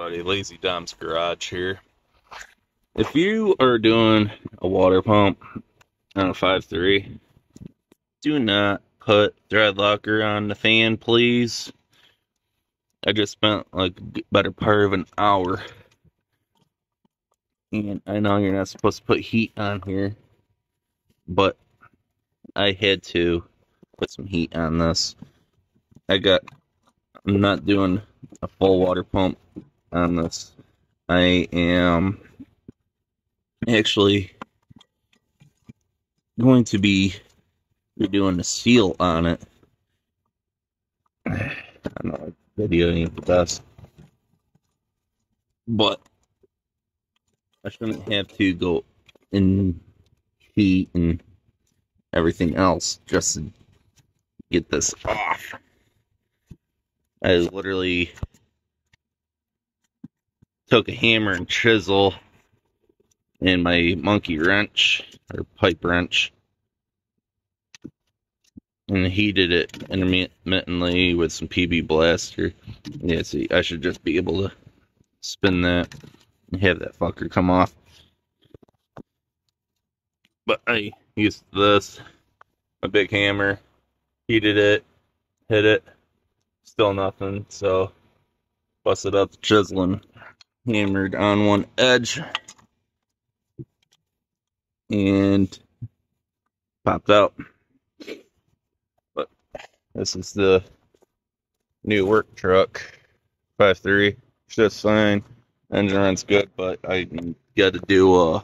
everybody, Lazy Dom's Garage here. If you are doing a water pump on a 5.3, do not put thread locker on the fan, please. I just spent like a better part of an hour. And I know you're not supposed to put heat on here, but I had to put some heat on this. I got, I'm not doing a full water pump on this. I am actually going to be redoing the seal on it. I know video ain't the best, but I shouldn't have to go in heat and everything else just to get this off. I literally took a hammer and chisel and my monkey wrench or pipe wrench and heated it intermittently with some PB blaster. Yeah, see, I should just be able to spin that and have that fucker come off. But I used this, a big hammer, heated it, hit it, still nothing, so busted out the chiseling, hammered on one edge, and popped out. But this is the new work truck, 5.3, just fine. Engine runs good, but I got to do, uh,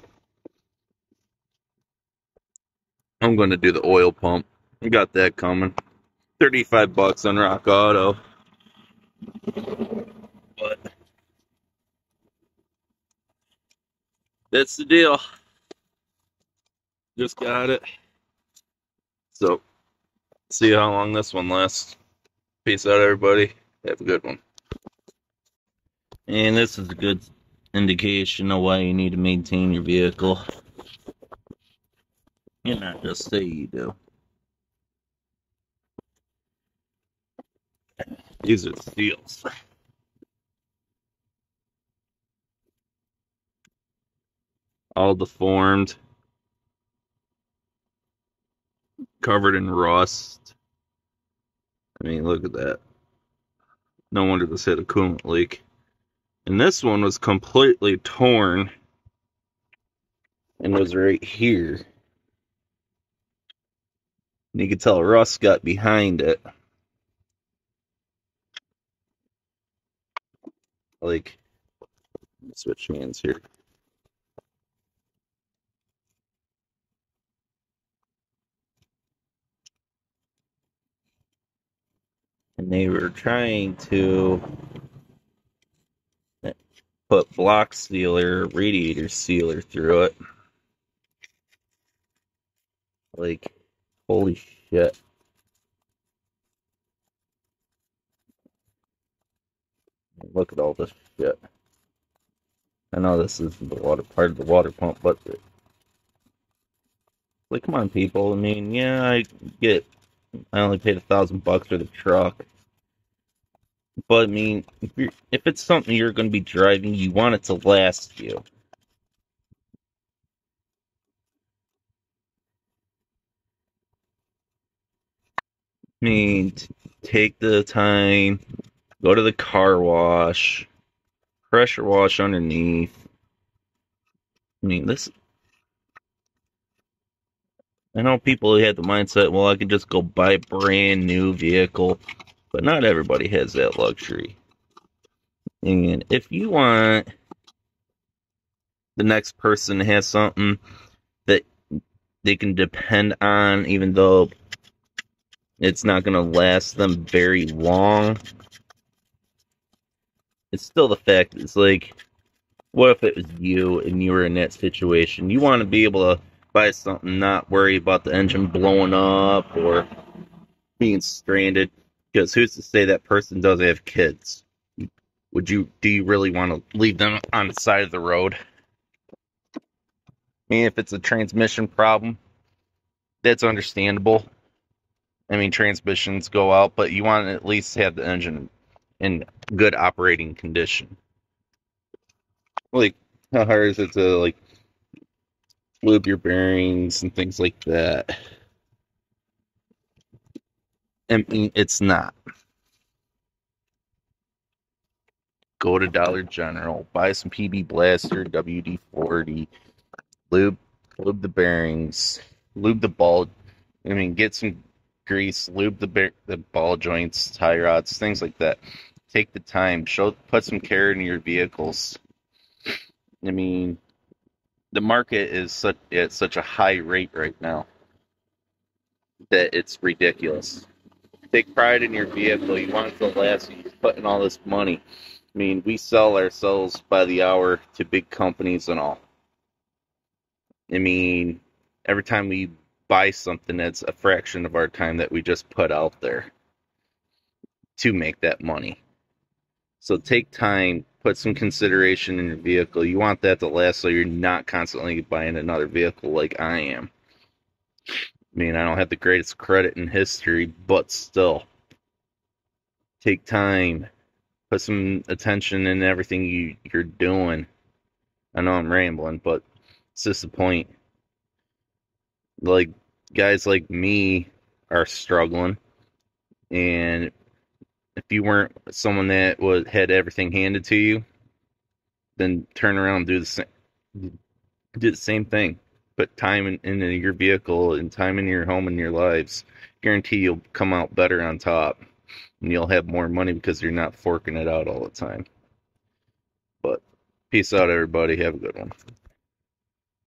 I'm going to do the oil pump. I got that coming. 35 bucks on Rock Auto. That's the deal. Just got it. So, see how long this one lasts. Peace out, everybody. Have a good one. And this is a good indication of why you need to maintain your vehicle. And not just say you do. These are seals. All deformed. Covered in rust. I mean, look at that. No wonder this had a coolant leak. And this one was completely torn and was right here. And you can tell rust got behind it. Like, switch hands here. They were trying to put block sealer, radiator sealer through it. Like, holy shit. Look at all this shit. I know this isn't the water part of the water pump, but like, come on, people. I mean, yeah, I get. I only paid a thousand bucks for the truck, but I mean, if, you're, if it's something you're going to be driving, you want it to last you. I mean, take the time, go to the car wash, pressure wash underneath. I mean, this. I know people who had the mindset, well, I could just go buy a brand new vehicle, but not everybody has that luxury. And if you want the next person to have something that they can depend on, even though it's not going to last them very long, it's still the fact that it's like, what if it was you and you were in that situation? You want to be able to buy something, not worry about the engine blowing up or being stranded. Because who's to say that person doesn't have kids? Would you? Do you really want to leave them on the side of the road? I mean, if it's a transmission problem, that's understandable. I mean, transmissions go out, but you want to at least have the engine in good operating condition. like how hard is it to like lube your bearings and things like that? I mean, it's not. Go to Dollar General, buy some PB Blaster, WD 40, lube, lube the bearings, lube the ball. I mean, get some grease, lube the the ball joints, tie rods, things like that. Take the time, show, put some care into your vehicles. I mean, the market is such at such a high rate right now that it's ridiculous. Take pride in your vehicle. You want it to last. You're putting all this money. I mean, we sell ourselves by the hour to big companies and all. I mean, every time we buy something, that's a fraction of our time that we just put out there to make that money. So take time, put some consideration in your vehicle. You want that to last so you're not constantly buying another vehicle like I am. I mean, I don't have the greatest credit in history, but still. Take time, put some attention in everything you, you're doing. I know I'm rambling, but it's just the point. Like, guys like me are struggling, and if you weren't someone that was had everything handed to you, then turn around and do the same do the same thing. Put time in, into your vehicle and time in your home and your lives. Guarantee you'll come out better on top, and you'll have more money because you're not forking it out all the time. But peace out, everybody. Have a good one.